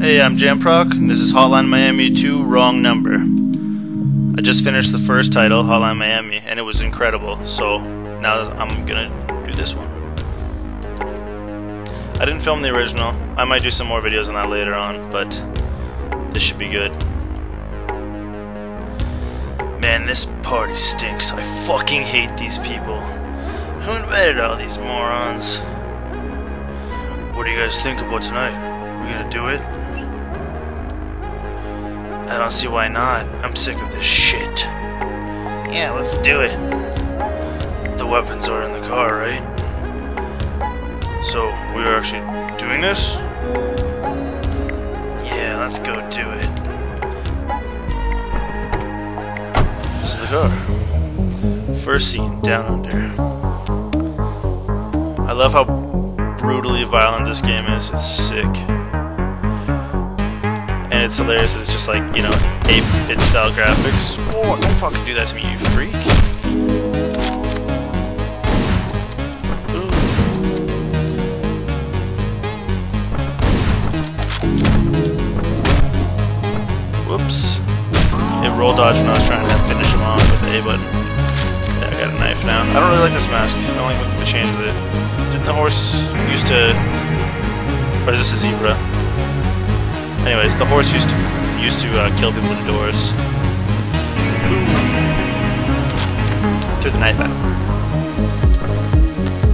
Hey, I'm Jamproc, and this is Hotline Miami 2 Wrong Number. I just finished the first title, Hotline Miami, and it was incredible, so now I'm gonna do this one. I didn't film the original. I might do some more videos on that later on, but this should be good. Man, this party stinks. I fucking hate these people. Who invited all these morons? What do you guys think about tonight? We gonna do it? I don't see why not. I'm sick of this shit. Yeah, let's do it. The weapons are in the car, right? So, we're actually doing this? Yeah, let's go do it. This is the car. First scene, down under. I love how brutally violent this game is. It's sick. It's hilarious that it's just like, you know, 8-bit style graphics. Oh, don't fucking do that to me, you freak. Whoops. It roll dodge when I was trying to finish him off with the A button. Yeah, I got a knife now. I don't really like this mask. I don't like the change with it. Didn't the horse used to... Or is this a zebra? Anyways, the horse used to used to uh, kill people indoors. Threw the knife at him.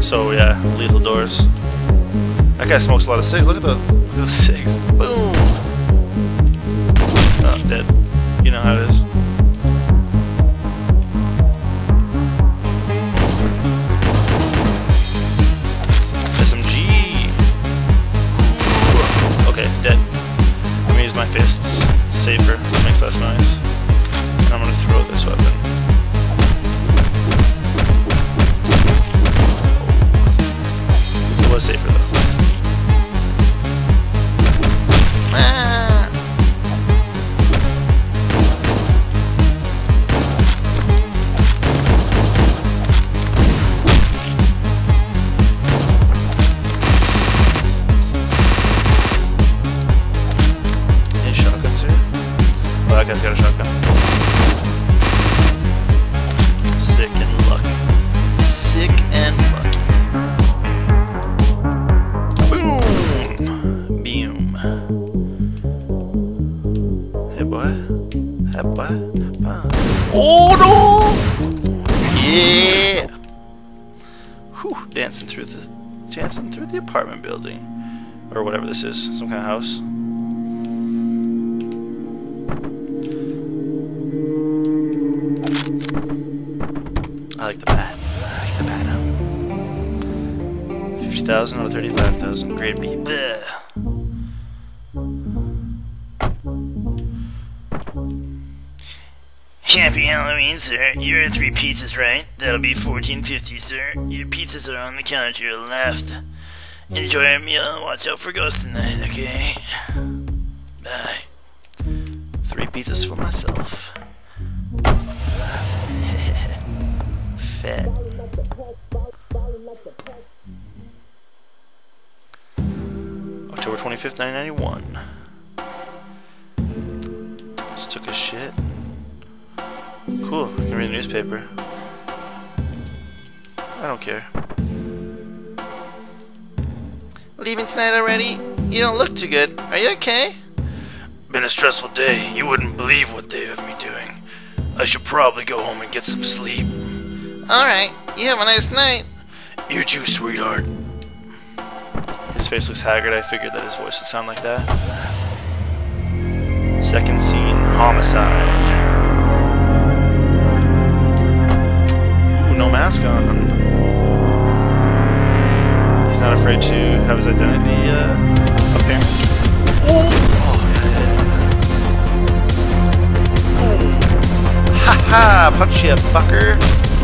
So yeah, lethal doors. That guy smokes a lot of cigs. Look at those, those cigs. Boom. Oh, dead. You know how it is. Safer. Makes Sick and lucky. Sick and lucky. Boom! Boom. Hey boy. Hey boy. Bye. Oh no! Yeah! Whew, dancing through the dancing through the apartment building. Or whatever this is. Some kind of house. I like the bat. I like the bat. 50,000 out of 35,000. Grade B. Bleh. Happy Halloween, sir. You're three pizzas, right? That'll be fourteen fifty, sir. Your pizzas are on the counter to your left. Enjoy your meal and watch out for ghosts tonight, okay? Bye. Three pizzas for myself. 25th, 1991. Just took a shit. Cool, I can read the newspaper. I don't care. Leaving tonight already? You don't look too good. Are you okay? Been a stressful day. You wouldn't believe what they have me doing. I should probably go home and get some sleep. Alright, you have a nice night. You too, sweetheart. His face looks haggard. I figured that his voice would sound like that. Second scene, homicide. Ooh, no mask on. He's not afraid to have his identity uh, apparent. Oh, Ha ha! Punch you, fucker!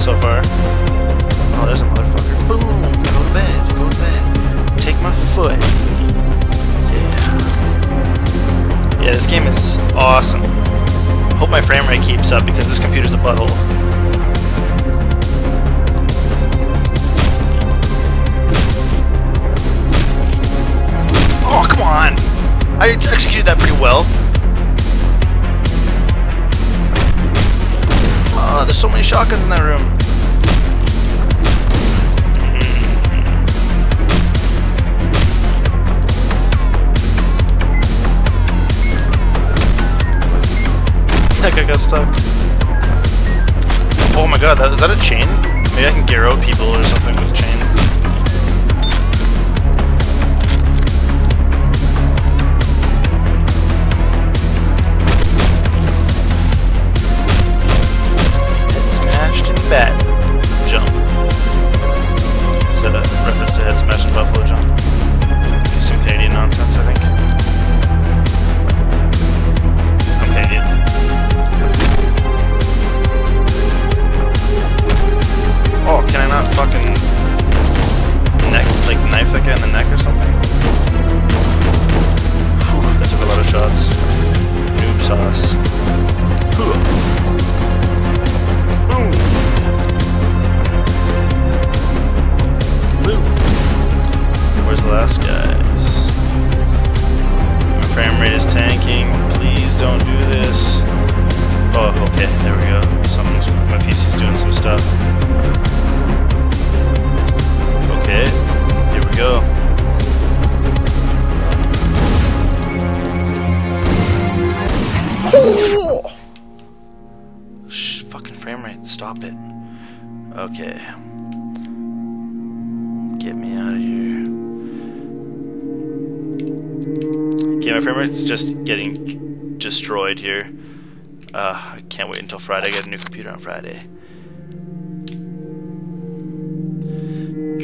So far. Oh, there's a motherfucker. Boom! Go to bed. Go to bed. Take my foot. Yeah. Yeah, this game is awesome. Hope my frame rate keeps up because this computer's a butthole. Oh, come on! I executed that pretty well. There's so many shotguns in that room. That guy got stuck. Oh my god, that, is that a chain? Maybe I can Garrow people or something with chain. Stop it. Okay. Get me out of here. Okay, my frame rate's just getting destroyed here. Uh, I can't wait until Friday. I get a new computer on Friday.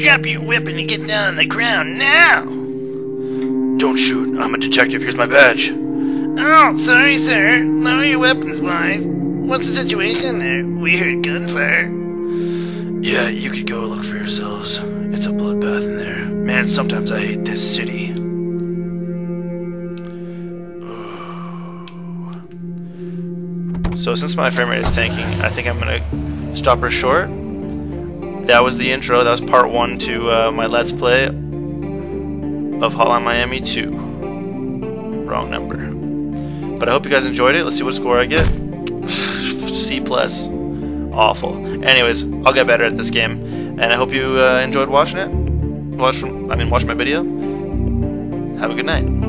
Drop your weapon and get down on the ground now! Don't shoot. I'm a detective. Here's my badge. Oh, sorry, sir. Lower your weapons, boys. What's the situation there? We heard gunfire. Yeah, you could go look for yourselves. It's a bloodbath in there. Man, sometimes I hate this city. So since my frame rate is tanking, I think I'm gonna stop her short. That was the intro. That was part one to uh, my Let's Play of Hotline Miami 2. Wrong number. But I hope you guys enjoyed it. Let's see what score I get. C plus. Awful. Anyways, I'll get better at this game, and I hope you uh, enjoyed watching it. Watch, I mean, watch my video. Have a good night.